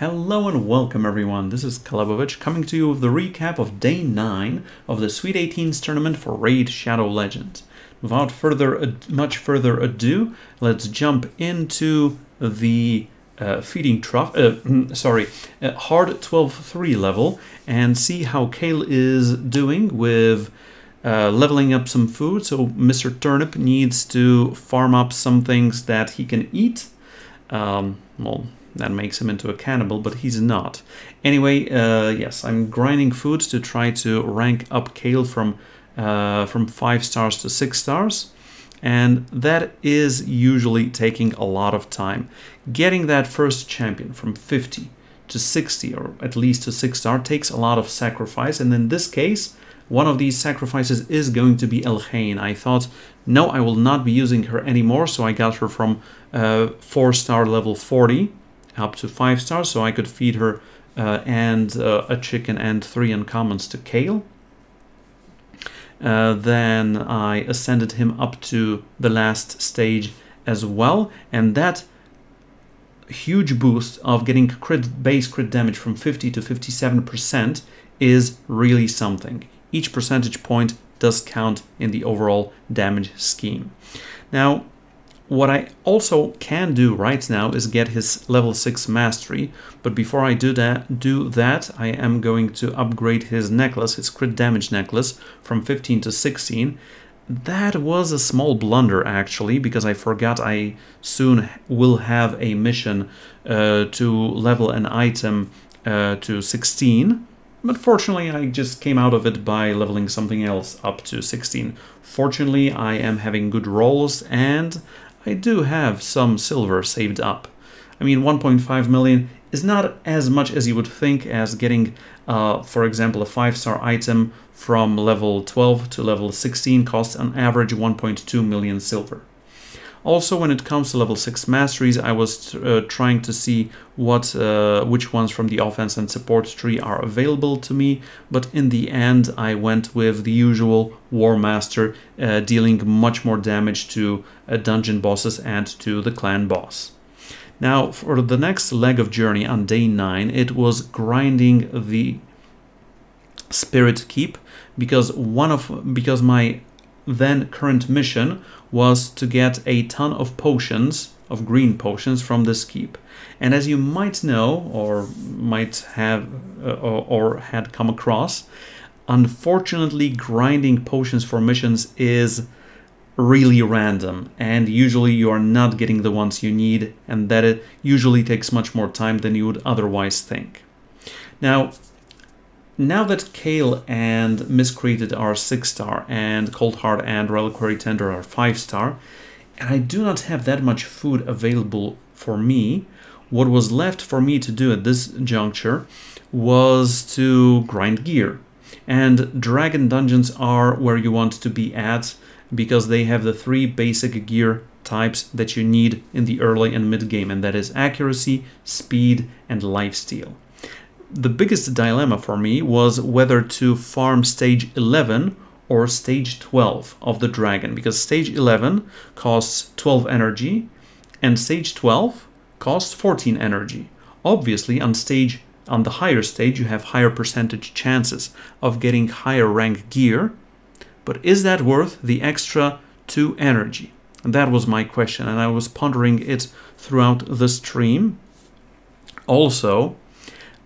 Hello and welcome everyone, this is Calebovitsch coming to you with the recap of day 9 of the Sweet 18s tournament for Raid Shadow Legends. Without further much further ado, let's jump into the uh, feeding trough, uh, sorry, uh, hard 12-3 level and see how Kale is doing with uh, leveling up some food. So Mr. Turnip needs to farm up some things that he can eat. Um, well, that makes him into a cannibal, but he's not. Anyway, uh, yes, I'm grinding food to try to rank up Kale from uh, from 5 stars to 6 stars. And that is usually taking a lot of time. Getting that first champion from 50 to 60, or at least to 6 star, takes a lot of sacrifice. And in this case, one of these sacrifices is going to be Elhain. I thought, no, I will not be using her anymore, so I got her from uh, 4 star level 40 up to five stars, so I could feed her uh, and uh, a chicken and three uncommons to Kale. Uh, then I ascended him up to the last stage as well, and that huge boost of getting crit base crit damage from 50 to 57% is really something. Each percentage point does count in the overall damage scheme. Now, what I also can do right now is get his level 6 mastery, but before I do that, do that, I am going to upgrade his necklace, his crit damage necklace, from 15 to 16. That was a small blunder actually, because I forgot I soon will have a mission uh, to level an item uh, to 16. But fortunately, I just came out of it by leveling something else up to 16. Fortunately, I am having good rolls and I do have some silver saved up. I mean, 1.5 million is not as much as you would think as getting, uh, for example, a 5-star item from level 12 to level 16 costs on average 1.2 million silver. Also, when it comes to level 6 masteries, I was uh, trying to see what, uh, which ones from the offense and support tree are available to me, but in the end I went with the usual War Master, uh, dealing much more damage to uh, dungeon bosses and to the clan boss. Now, for the next leg of journey on day 9, it was grinding the Spirit Keep, because one of because my then current mission was to get a ton of potions, of green potions from this keep. And as you might know, or might have, uh, or, or had come across, unfortunately grinding potions for missions is really random and usually you are not getting the ones you need and that it usually takes much more time than you would otherwise think. Now, now that Kale and Miscreated are 6 star and Cold Heart and Reliquary Tender are 5 star, and I do not have that much food available for me, what was left for me to do at this juncture was to grind gear. And Dragon Dungeons are where you want to be at because they have the three basic gear types that you need in the early and mid game, and that is accuracy, speed, and lifesteal the biggest dilemma for me was whether to farm stage 11 or stage 12 of the dragon because stage 11 costs 12 energy and stage 12 costs 14 energy. Obviously on stage on the higher stage you have higher percentage chances of getting higher rank gear but is that worth the extra 2 energy? And that was my question and I was pondering it throughout the stream. Also,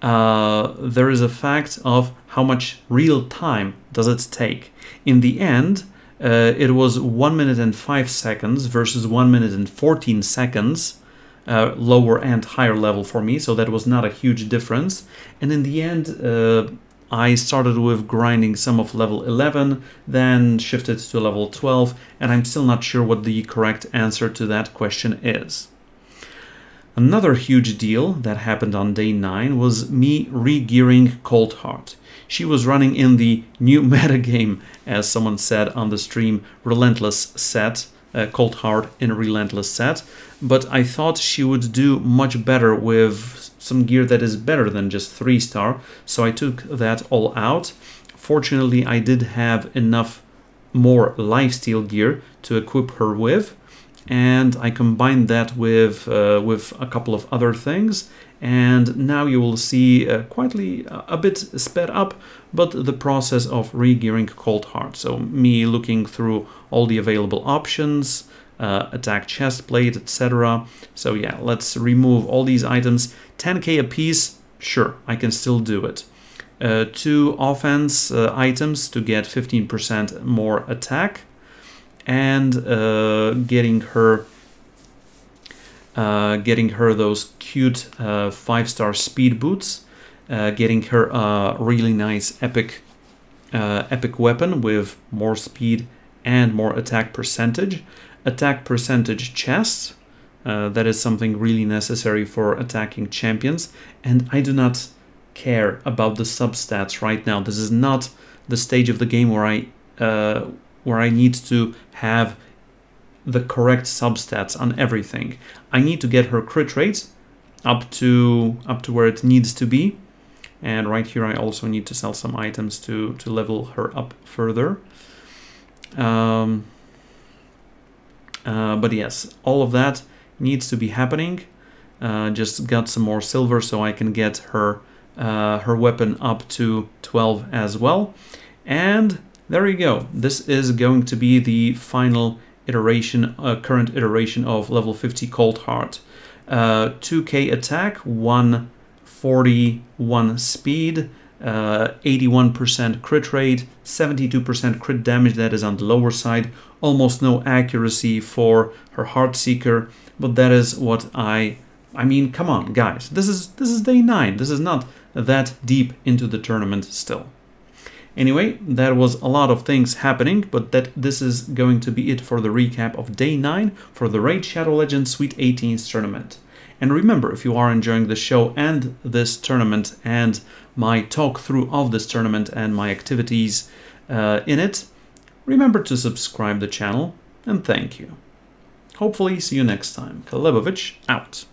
uh, there is a fact of how much real time does it take. In the end, uh, it was 1 minute and 5 seconds versus 1 minute and 14 seconds, uh, lower and higher level for me, so that was not a huge difference. And in the end, uh, I started with grinding some of level 11, then shifted to level 12, and I'm still not sure what the correct answer to that question is. Another huge deal that happened on day 9 was me re-gearing Cold Heart. She was running in the new metagame, as someone said on the stream, Relentless set, uh, Cold Heart in Relentless set, but I thought she would do much better with some gear that is better than just 3 star, so I took that all out. Fortunately, I did have enough more lifesteal gear to equip her with, and I combined that with uh, with a couple of other things. And now you will see uh, quietly uh, a bit sped up but the process of regearing Cold Heart. So me looking through all the available options uh, attack chest plate etc so yeah let's remove all these items. 10k a piece sure I can still do it. Uh, two offense uh, items to get 15% more attack and uh, getting her uh, getting her those cute uh, five-star speed boots, getting her a really nice epic epic weapon with more speed and more attack percentage, attack percentage chests, Uh, that is something really necessary for attacking champions, and I do not care about the substats right now. This is not the stage of the game where I uh, where I need to have the correct substats on everything. I need to get her crit rate up to up to where it needs to be. And right here I also need to sell some items to, to level her up further. Um, uh, but yes, all of that needs to be happening. Uh, just got some more silver so I can get her uh, her weapon up to 12 as well. And there you go. This is going to be the final iteration, uh, current iteration of level 50 Cold Heart. Uh, 2k attack, 141 speed, 81% uh, crit rate, 72% crit damage, that is on the lower side, almost no accuracy for her Heart Seeker, but that is what I... I mean, come on, guys, this is, this is day 9, this is not that deep into the tournament still. Anyway, that was a lot of things happening, but that this is going to be it for the recap of day 9 for the Raid Shadow Legends Sweet 18s tournament. And remember, if you are enjoying the show and this tournament and my talk through of this tournament and my activities uh, in it, remember to subscribe the channel and thank you. Hopefully see you next time. Calebovitsch out.